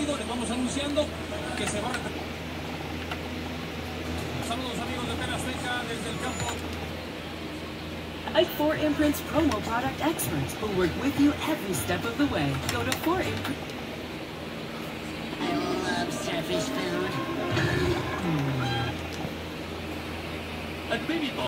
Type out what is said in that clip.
partido les vamos anunciando que se va a Saludos amigos de desde el campo. 4 Imprints Promo Product Experts will work with you every step of the way. Go to 4 Imprints. I love surface food. Mm. Baby Ball.